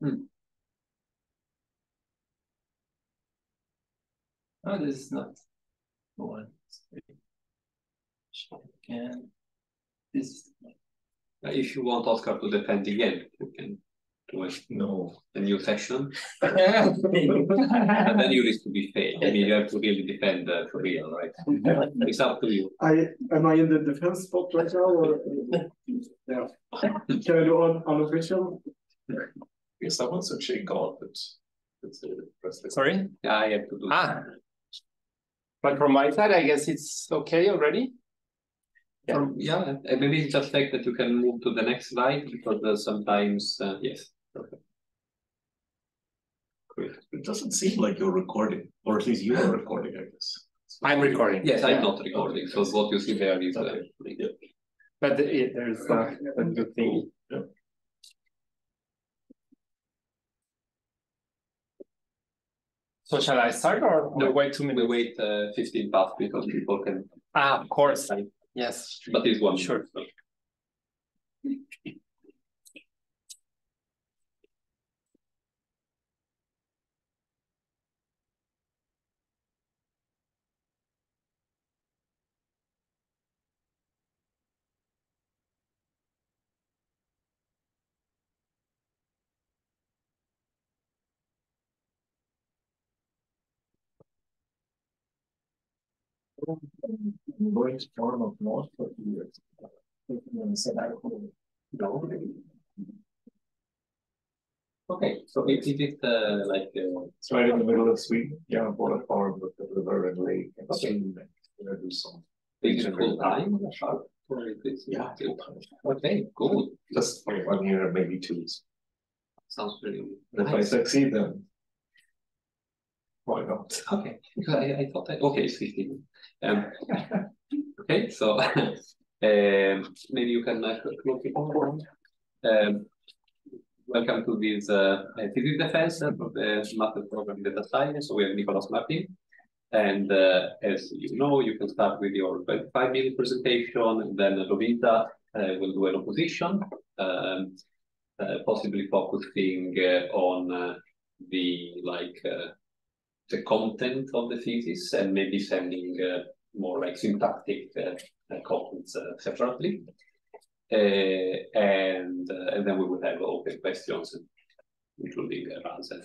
Hmm. Oh, this is not the one. Again, this. If you want Oscar to defend again, you can do a, No. a new session. and then you risk to be failed. I mean, you have to really defend uh, for real, right? It's up to you. I am I in the defense spot right now or yeah. Can I do un unofficial? Yes, someone's actually got it. It's a press. Sorry? Yeah, I have to do. Ah. But from my side, I guess it's okay already. Yeah, um, yeah maybe it's just like that you can move to the next slide because uh, sometimes, uh, yes. Perfect. Great. It doesn't seem like you're recording, or at least you are recording, I guess. I'm recording. Yes, Yeah. I'm not recording, so what you see there is. Uh, Okay. But it, there's uh, a good thing. Yeah. So shall I start or No, we wait two we minutes? wait uh, 15 past because people can. Ah, of course. Yes. But it's one. Sure. Going to form of north for years. No. Okay, so it, it is uh, like. Uh, It's right in the middle of Sweden, yeah, bought a farm with the river and lake and Okay. stream. and We're gonna do some. is it full time? Or is it- Yeah. Okay, cool. Just for one year, maybe two. Sounds really. If I succeed, then. Why not? Okay, because I, I thought I, okay, 15. Um, okay, so um, maybe you can uh, close it. Um, welcome to this uh, thesis defense of the master program in data science. So we have Nicolás Martín. And uh, as you know, you can start with your 25 minute presentation, then Lovita uh, will do an opposition, um, uh, possibly focusing uh, on uh, the like uh, the content of the thesis and maybe sending uh, more like syntactic uh, uh, comments uh, separately. And and then we will have open questions, including runs and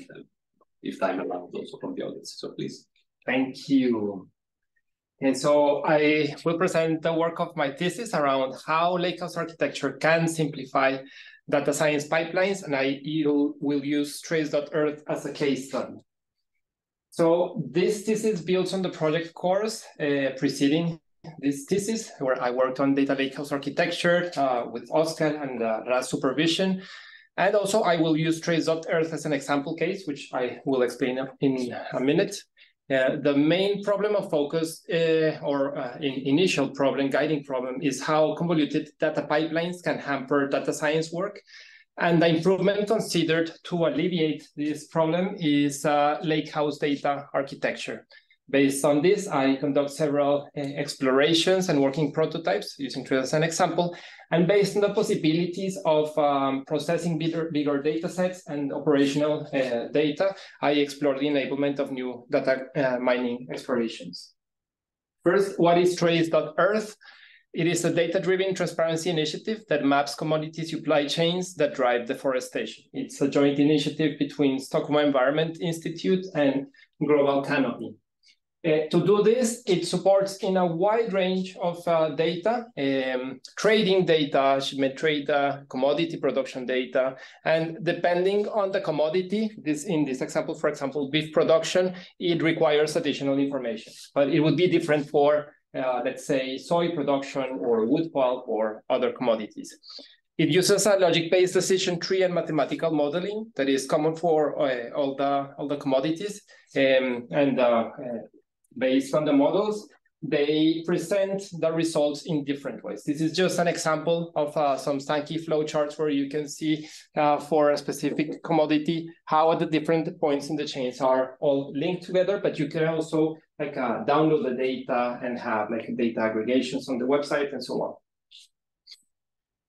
if time allows also from the audience. So please. Thank you. And so I will present the work of my thesis around how Lakehouse architecture can simplify data science pipelines, and I will use trase.earth as a case study. So this thesis builds on the project course uh, preceding this thesis, where I worked on data lakehouse architecture uh, with Oscar and uh, Raaz's supervision. And also I will use trase.earth as an example case, which I will explain in a minute. Uh, the main problem of focus uh, or uh, in initial problem, guiding problem is how convoluted data pipelines can hamper data science work. And the improvement considered to alleviate this problem is uh, lakehouse data architecture. Based on this, I conduct several uh, explorations and working prototypes using Trase as an example. And based on the possibilities of um, processing bigger, bigger data sets and operational uh, data, I explore the enablement of new data uh, mining explorations. First, what is trase.earth? It is a data-driven transparency initiative that maps commodity supply chains that drive deforestation. It's a joint initiative between Stockholm Environment Institute and Global Canopy. Uh, to do this, it supports in a wide range of uh, data, um, trading data, shipment data, commodity production data, and depending on the commodity, this in this example, for example, beef production, it requires additional information, but it would be different for, uh, let's say, soy production or wood pulp or other commodities. It uses a logic-based decision tree and mathematical modeling that is common for uh, all the all the commodities, um, and uh, based on the models, they present the results in different ways. This is just an example of uh, some Sankey flowcharts where you can see uh, for a specific commodity how the different points in the chains are all linked together, but you can also like uh, download the data and have like data aggregations on the website and so on.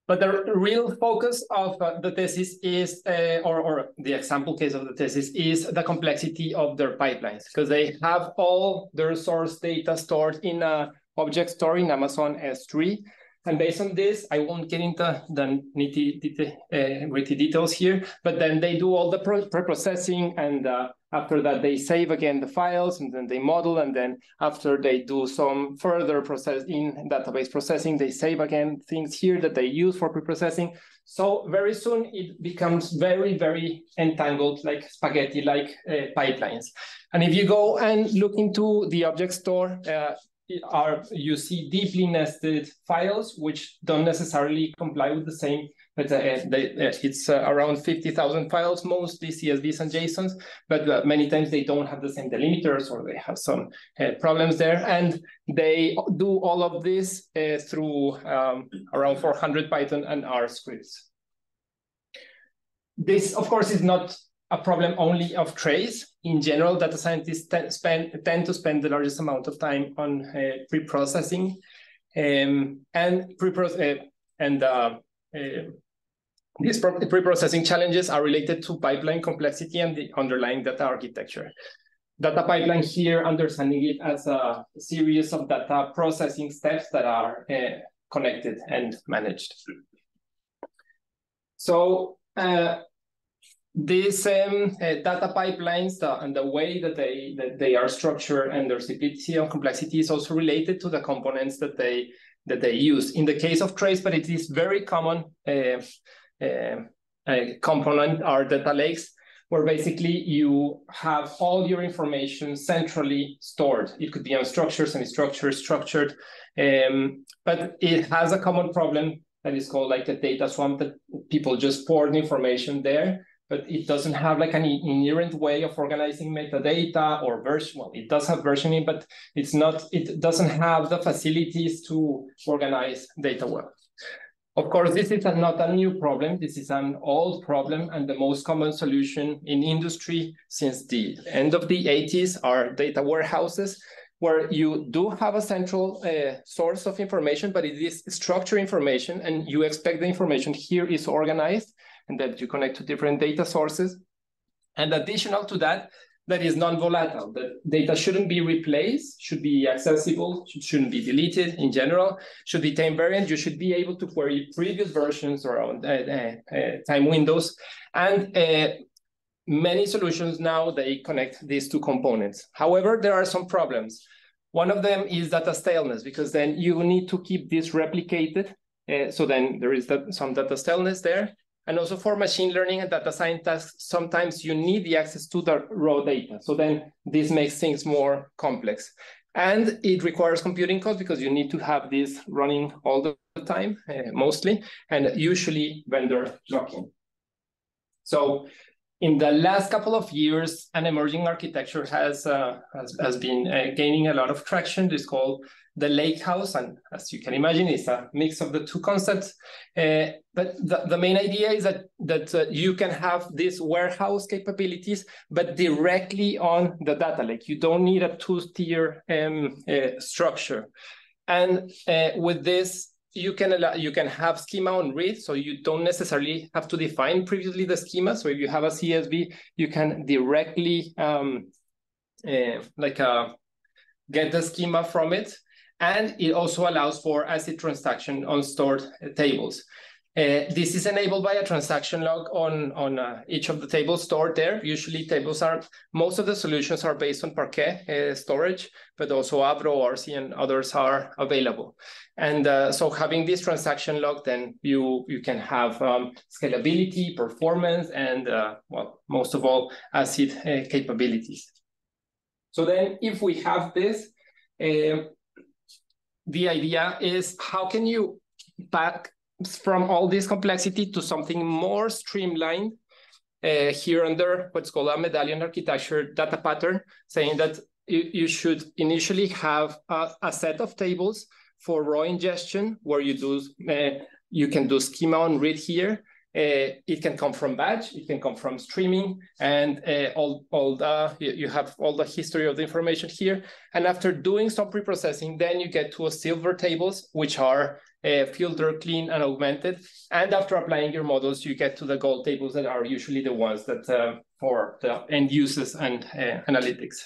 But the real focus of uh, the thesis is, uh, or, or the example case of the thesis is the complexity of their pipelines, because they have all their source data stored in a object store in Amazon S3. And based on this, I won't get into the nitty uh, gritty details here, but then they do all the pre-processing and uh, after that, they save again the files and then they model. And then after they do some further process in database processing, they save again things here that they use for pre-processing. So very soon it becomes very, very entangled like spaghetti, like uh, pipelines. And if you go and look into the object store, uh, are you see deeply nested files which don't necessarily comply with the same but uh, they, uh, it's uh, around 50,000 files, mostly CSVs and JSONs, but uh, many times they don't have the same delimiters or they have some uh, problems there. And they do all of this uh, through um, around 400 Python and R scripts. This, of course, is not a problem only of Trase. In general, data scientists spend, tend to spend the largest amount of time on pre-processing um, and pre and these pre-processing challenges are related to pipeline complexity and the underlying data architecture. Data pipeline here, understanding it as a series of data processing steps that are uh, connected and managed. So uh, these um, uh, data pipelines the, and the way that they that they are structured and their simplicity and complexity is also related to the components that they that they use. In the case of Trase, but it is very common uh, um, component are data lakes, where basically you have all your information centrally stored. It could be unstructured, semi-structured, structured, um, but it has a common problem that is called like a data swamp that people just pour the information there, but it doesn't have like an inherent way of organizing metadata or version. Well, it does have versioning, but it's not, it doesn't have the facilities to organize data well. Of course, this is not a new problem. This is an old problem, and the most common solution in industry since the end of the 80s are data warehouses, where you do have a central uh, source of information, but it is structured information, and you expect the information here is organized, and that you connect to different data sources. And additional to that, that is non-volatile. The data shouldn't be replaced, should be accessible, shouldn't be deleted in general, should be time variant. You should be able to query previous versions around uh, uh, uh, time windows. And uh, many solutions now, they connect these two components. However, there are some problems. One of them is data staleness, because then you need to keep this replicated. Uh, so then there is that, some data staleness there. And also for machine learning and data science tasks, sometimes you need the access to the raw data. So then this makes things more complex. And it requires computing costs because you need to have this running all the time, uh, mostly, and usually vendor lock-in. So in the last couple of years, an emerging architecture has, uh, has, has, been uh, gaining a lot of traction. This called the lake house. And as you can imagine, it's a mix of the two concepts. Uh, but the, the main idea is that, that uh, you can have these warehouse capabilities, but directly on the data lake. You don't need a two-tier um, uh, structure. And uh, with this, you can allow, you can have schema on read, so you don't necessarily have to define previously the schema. So if you have a CSV, you can directly um, uh, like uh, get the schema from it. And it also allows for ACID transaction on stored tables. Uh, this is enabled by a transaction log on, on uh, each of the tables stored there. Usually tables are, most of the solutions are based on Parquet uh, storage, but also Avro, RC, and others are available. And uh, so having this transaction log, then you, you can have um, scalability, performance, and uh, well, most of all, ACID capabilities. So then if we have this, the idea is how can you back from all this complexity to something more streamlined uh, here under what's called a medallion architecture data pattern, saying that you, you should initially have a, a, set of tables for raw ingestion where you do uh, you can do schema on read here uh, it can come from batch, it can come from streaming, and uh, all, all the, you have all the history of the information here. And after doing some pre-processing, then you get to a silver tables, which are uh, filter, clean, and augmented. And after applying your models, you get to the gold tables that are usually the ones that uh, for the end users and uh, analytics.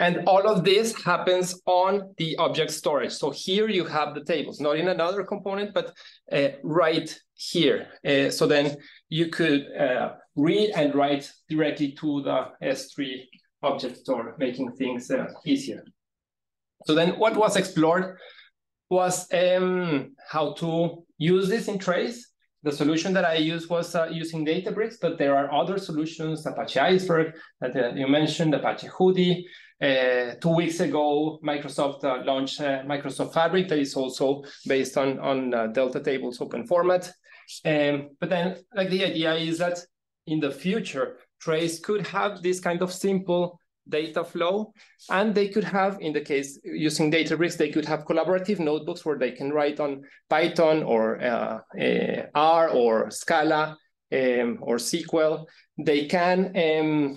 And all of this happens on the object storage. So here you have the tables, not in another component, but uh, right here. Uh, so then you could read and write directly to the S3 object store, making things easier. So then what was explored was um, how to use this in Trase. The solution that I used was uh, using Databricks, but there are other solutions, Apache Iceberg that uh, you mentioned, Apache Hudi, uh, two weeks ago, Microsoft uh, launched uh, Microsoft Fabric that is also based on, on Delta Tables open format. Um, but then like the idea is that in the future, Trase could have this kind of simple data flow. And they could have, in the case using Databricks, they could have collaborative notebooks where they can write on Python or uh, uh, R or Scala um, or SQL they can um,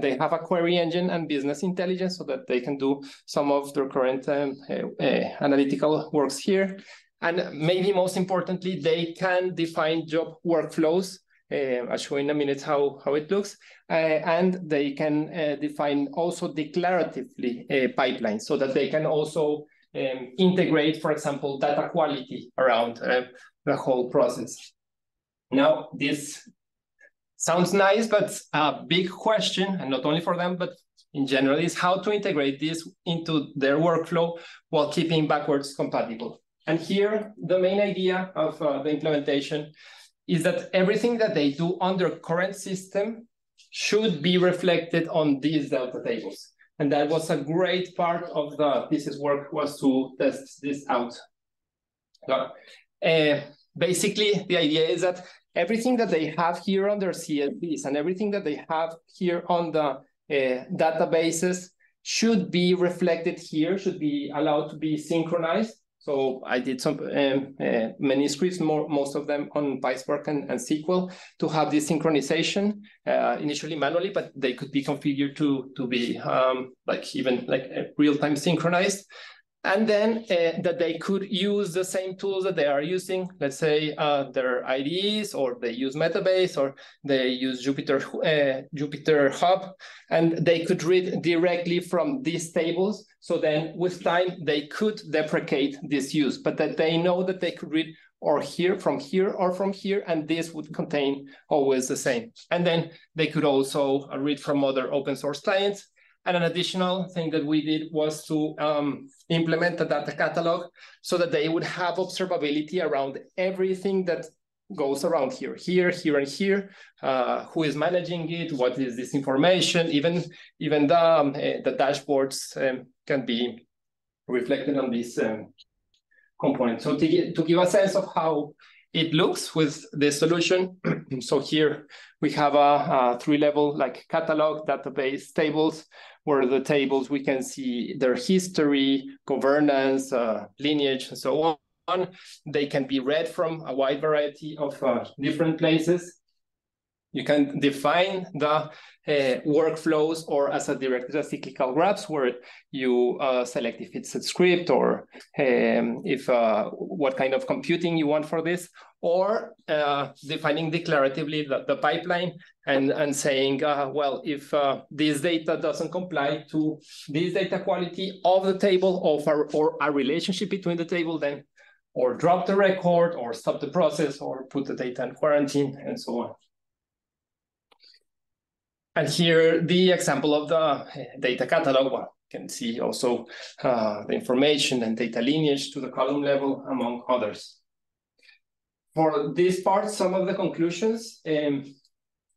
they have a query engine and business intelligence so that they can do some of their current um, uh, uh, analytical works here and maybe most importantly they can define job workflows I'll show in a minute how, how it looks. Uh, and they can uh, define also declaratively uh, pipelines so that they can also um, integrate, for example, data quality around uh, the whole process. Now, this sounds nice, but a big question, and not only for them, but in general, is how to integrate this into their workflow while keeping backwards compatible. And here, the main idea of uh, the implementation is that everything that they do their current system should be reflected on these delta tables. And that was a great part of the thesis work was to test this out. So, uh, basically, the idea is that everything that they have here on their CSVs and everything that they have here on the uh, databases should be reflected here, should be allowed to be synchronized. So I did some um, uh, more, most of them on PySpark and, and SQL to have this synchronization uh, initially manually, but they could be configured to to be um, like even like real time synchronized and then uh, that they could use the same tools that they are using, let's say uh, their IDEs, or they use Metabase, or they use Jupyter, uh, Jupyter Hub, and they could read directly from these tables. So then with time, they could deprecate this use, but that they know that they could read or here from here or from here, and this would contain always the same. And then they could also read from other open source clients and an additional thing that we did was to um, implement a data catalog so that they would have observability around everything that goes around here, here, here, and here. Uh, who is managing it? What is this information? Even even the um, uh, the dashboards um, can be reflected on this um, component. So to, to give a sense of how it looks with the solution. so here we have a, a three-level like catalog, database, tables, where the tables we can see their history, governance, uh, lineage, and so on. They can be read from a wide variety of uh, different places. You can define the uh, workflows or as a directed cyclical graphs where you uh, select if it's a script or um, if uh, what kind of computing you want for this, or uh, defining declaratively the, the, pipeline and, and saying, uh, well, if uh, this data doesn't comply to this data quality of the table our, or a relationship between the table, then or drop the record or stop the process or put the data in quarantine and so on. And here the example of the data catalog, you can see also uh, the information and data lineage to the column level, among others for this part, some of the conclusions, um,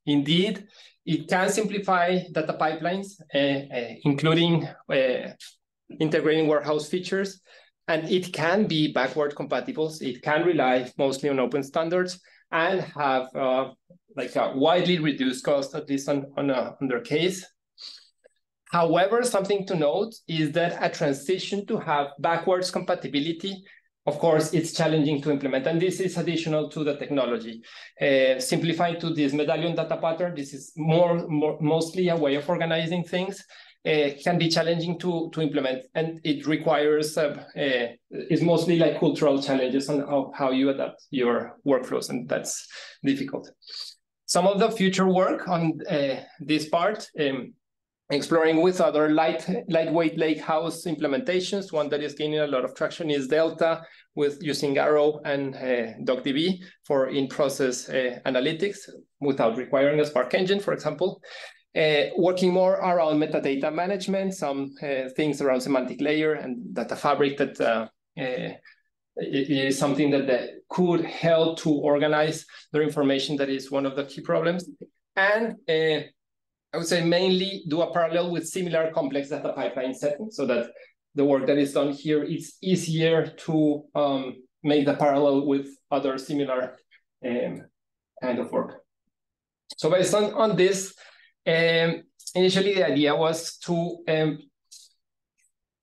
indeed, it can simplify data pipelines, uh, uh, including integrating warehouse features, and it can be backward compatible. It can rely mostly on open standards and have uh, like a widely reduced cost, at least on, on, a, on their case. However, something to note is that a transition to have backwards compatibility of course, it's challenging to implement, and this is additional to the technology. Uh, simplifying to this medallion data pattern, this is more, more mostly a way of organizing things. Uh, can be challenging to, to implement, and it requires uh, uh, is mostly like cultural challenges on how, how you adapt your workflows, and that's difficult. Some of the future work on uh, this part, um, exploring with other light lightweight lake house implementations. One that is gaining a lot of traction is Delta with using Arrow and uh, DuckDB for in-process uh, analytics without requiring a Spark engine, for example. Uh, working more around metadata management, some uh, things around semantic layer and data fabric that uh, uh is something that, that could help to organize their information that is one of the key problems. And uh, I would say mainly do a parallel with similar complex data pipeline settings so that the work that is done here is easier to um, make the parallel with other similar um, kind of work. So based on, on this, um, initially, the idea was to um,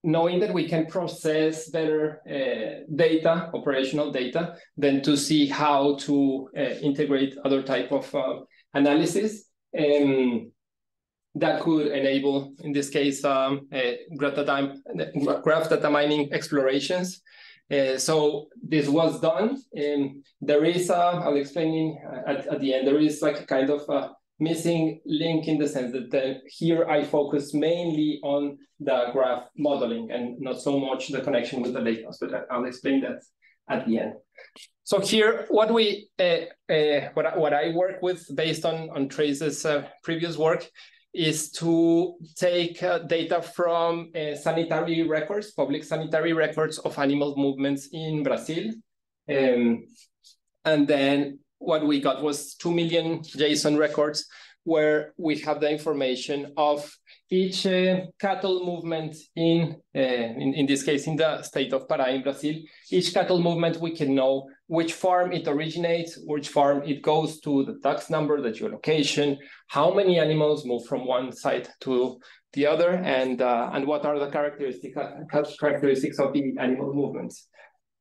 knowing that we can process better uh, data, operational data, then to see how to uh, integrate other type of uh, analysis um, that could enable, in this case, um, graph, data, graph data mining explorations. Uh, so this was done. And there is, uh, I'll explain at, at the end, there is like a kind of a missing link in the sense that here I focus mainly on the graph modeling and not so much the connection with the lakehouse, but I'll explain that at the end. So here, what we uh, uh, what I, what I work with based on on Trase's uh, previous work is to take uh, data from uh, sanitary records, public sanitary records of animal movements in Brazil, um, and then what we got was 2 million JSON records where we have the information of each uh, cattle movement in, uh, in, in this case, in the state of Pará in Brazil, each cattle movement, we can know which farm it originates, which farm it goes to, the tax number, the geolocation, how many animals move from one site to the other, and, uh, and what are the characteristic, characteristics of the animal movements.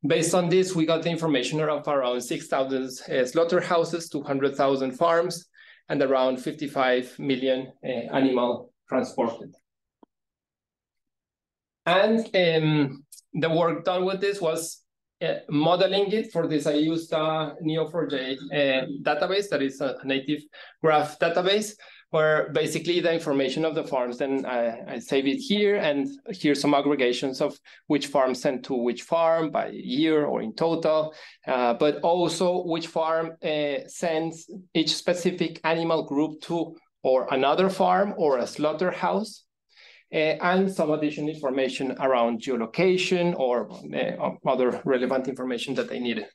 Based on this, we got the information of around 6,000 uh, slaughterhouses, 200,000 farms, and around 55 million uh, animal transported. And um, the work done with this was uh, modeling it. For this, I used a Neo4j uh, database that is a native graph database where basically the information of the farms, then I, I, save it here and here's some aggregations of which farm sent to which farm by year or in total, uh, but also which farm uh, sends each specific animal group to or another farm or a slaughterhouse. Uh, and some additional information around geolocation or uh, other relevant information that they needed.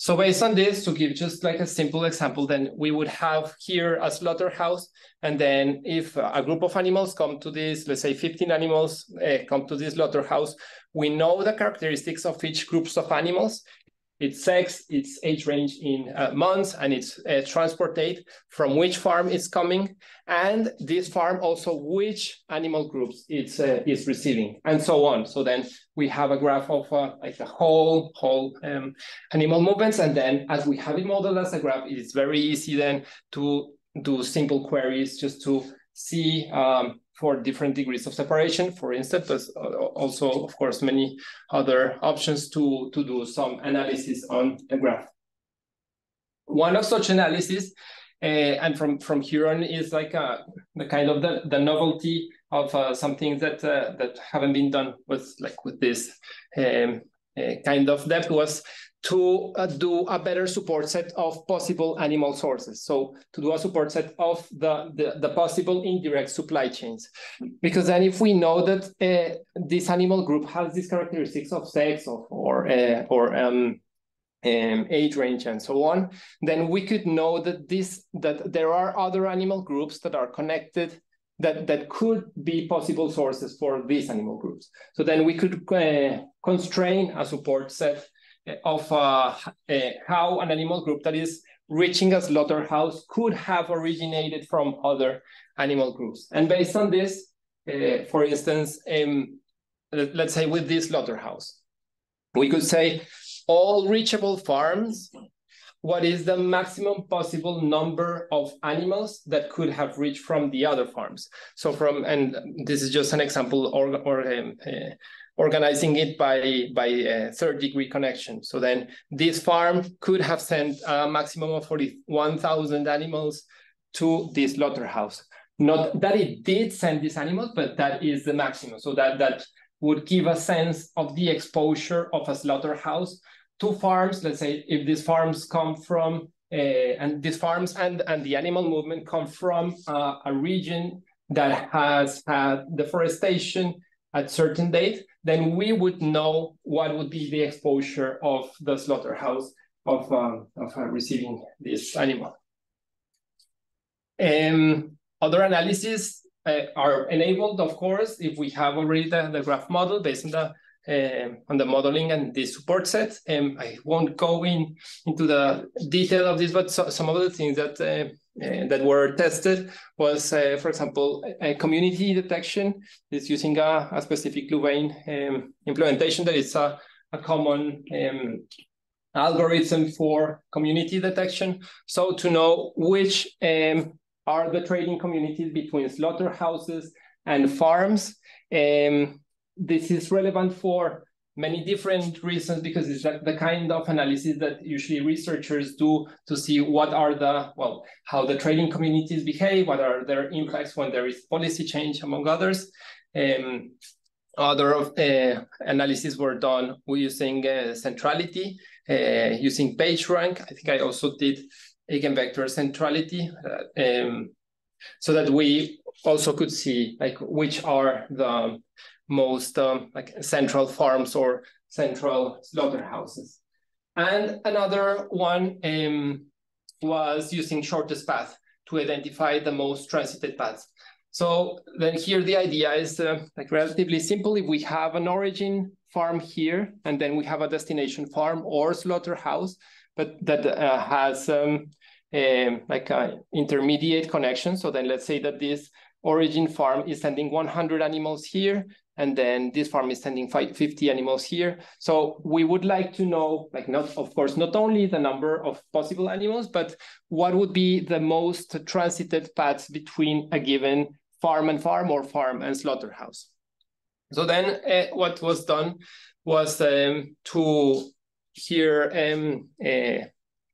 So based on this, to give just like a simple example, then we would have here a slaughterhouse. And then if a group of animals come to this, let's say 15 animals uh, come to this slaughterhouse, we know the characteristics of each groups of animals its sex, its age range in uh, months, and its uh, transport date, from which farm it's coming, and this farm also which animal groups it's uh, is receiving, and so on. So then we have a graph of uh, like the whole whole um, animal movements, and then as we have it modeled as a graph, it's very easy then to do simple queries just to see um, for different degrees of separation, for instance, but also, of course, many other options to, to do some analysis on a graph. One of such analysis, uh, and from, from here on, is like a, uh, the kind of the, the novelty of uh, some things that uh, that haven't been done with like with this um, uh, kind of depth was to uh, do a better support set of possible animal sources. So to do a support set of the, the, the possible indirect supply chains. Because then if we know that uh, this animal group has these characteristics of sex of, or, uh, or um, um, age range and so on, then we could know that this that there are other animal groups that are connected that, that could be possible sources for these animal groups. So then we could uh, constrain a support set of uh, uh, how an animal group that is reaching a slaughterhouse could have originated from other animal groups. And based on this, uh, for instance, um, let's say with this slaughterhouse, we could say all reachable farms what is the maximum possible number of animals that could have reached from the other farms. So from, and this is just an example or, or um, uh, organizing it by, by a third degree connection. So then this farm could have sent a maximum of 41,000 animals to this slaughterhouse. Not that it did send these animals, but that is the maximum. So that, that would give a sense of the exposure of a slaughterhouse to farms. Let's say if these farms come from, uh, and these farms and, and the animal movement come from uh, a region that has had deforestation at certain date, then we would know what would be the exposure of the slaughterhouse of, um, of uh, receiving this animal. Um, other analyses uh, are enabled, of course, if we have already the, the graph model based on the uh, on the modeling and the support set. Um, I won't go in into the detail of this, but so, some of the things that uh, that were tested was, uh, for example, a community detection is using a, a specific Louvain um, implementation that is a, a common um, algorithm for community detection. So to know which um, are the trading communities between slaughterhouses and farms. Um, this is relevant for many different reasons because it's like the kind of analysis that usually researchers do to see what are the well how the trading communities behave what are their impacts when there is policy change among others. Um, other uh, analyses were done using uh, centrality uh, using PageRank. I think i also did eigenvector centrality uh, um, so that we also could see like which are the most um, like central farms or central slaughterhouses. And another one um, was using shortest path to identify the most transited paths. So then here the idea is uh, like relatively simple. If we have an origin farm here, and then we have a destination farm or slaughterhouse, but that uh, has um, um, like an intermediate connection. So then let's say that this origin farm is sending 100 animals here, and then this farm is sending 50 animals here. So we would like to know, like not, of course, not only the number of possible animals, but what would be the most transited paths between a given farm and farm or farm and slaughterhouse. So then uh, what was done was um, to here um, uh,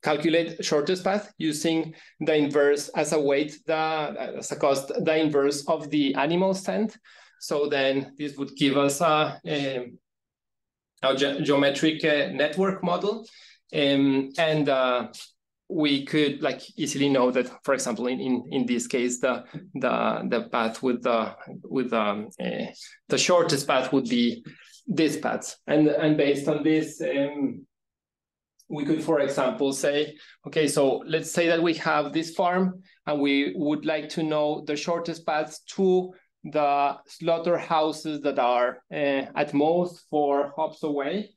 calculate shortest path using the inverse as a weight, the, as a cost, the inverse of the animal sent. So then this would give us a, a, a ge geometric uh, network model. Um, and uh, we could like easily know that, for example, in, in, in this case, the the the path with the with um, uh, the shortest path would be this path, and and based on this, um, we could, for example, say, okay, so let's say that we have this farm, and we would like to know the shortest paths to the slaughterhouses that are uh, at most four hops away,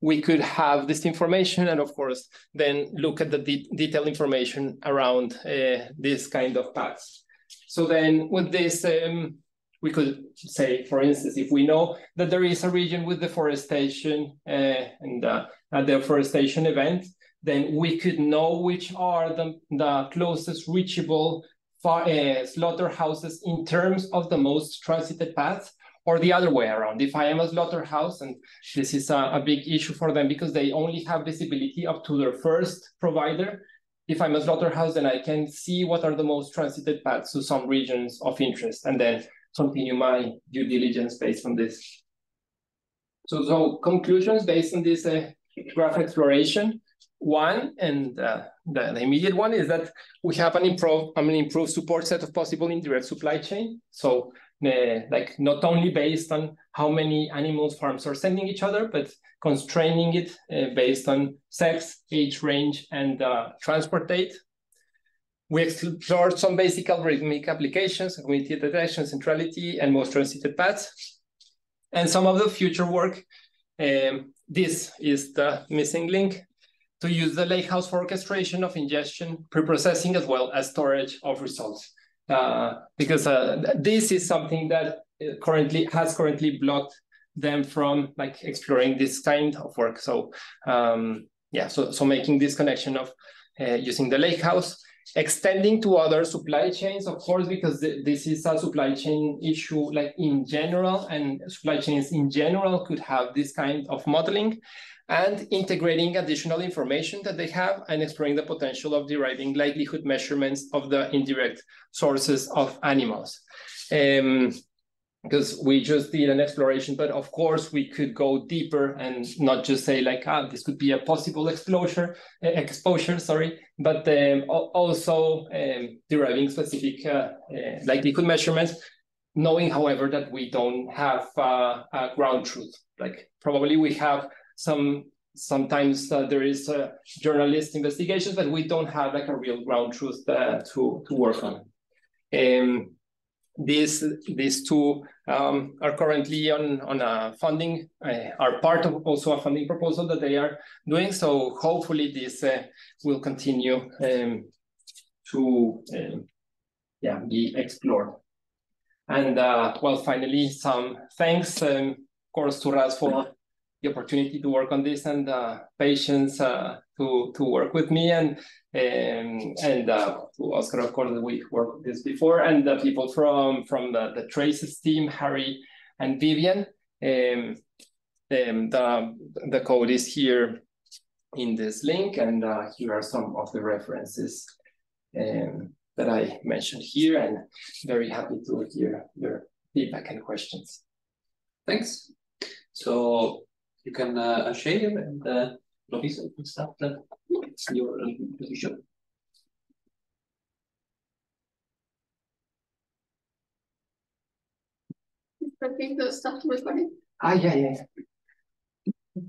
we could have this information and of course then look at the de detailed information around uh, this kind of paths. So then with this, um, we could say, for instance, if we know that there is a region with deforestation uh, and uh, a deforestation event, then we could know which are the, the closest reachable uh, slaughterhouses in terms of the most transited paths or the other way around. If I am a slaughterhouse, and this is a, a, big issue for them because they only have visibility up to their first provider. If I'm a slaughterhouse, then I can see what are the most transited paths to some regions of interest and then continue my due diligence based on this. So, so conclusions based on this uh, graph exploration. One, and uh, the, the, immediate one is that we have an improved, an improved support set of possible indirect supply chain. So uh, like not only based on how many animals farms are sending each other, but constraining it uh, based on sex, age range, and uh, transport date. We explored some basic algorithmic applications, community detection, centrality, and most transited paths. And some of the future work, um, this is the missing link to use the lakehouse for orchestration of ingestion, preprocessing, as well as storage of results. Uh, because uh, this is something that uh, currently has currently blocked them from like exploring this kind of work. So um, yeah, so, so making this connection of uh, using the Lakehouse, extending to other supply chains, of course, because th this is a supply chain issue like in general, and supply chains in general could have this kind of modeling and integrating additional information that they have and exploring the potential of deriving likelihood measurements of the indirect sources of animals. Um, because we just did an exploration, but of course we could go deeper and not just say like, ah, this could be a possible exposure, exposure, sorry, but um, also um, deriving specific uh, uh, likelihood measurements, knowing, however, that we don't have uh, a ground truth. Like probably we have some, sometimes uh, there is a journalist investigations, but we don't have like a real ground truth uh, to, to work on. Um, these these two um, are currently on on a funding uh, are part of also a funding proposal that they are doing. So hopefully this uh, will continue um, to um, yeah be explored. And uh, well, finally, some thanks, um, of course, to Raaz for the opportunity to work on this and uh, patience uh, to to work with me and um, and uh, to Oscar, of course, we worked this before, and the people from from the, the Trase's team, Harry and Vivian. Um, um, the the code is here in this link, and uh, here are some of the references um, that I mentioned here, and very happy to hear your feedback and questions. Thanks. So you can uh, share and uh, Lovisa can start uh, your uh, position. I think the start recording. Ah, yeah, yeah.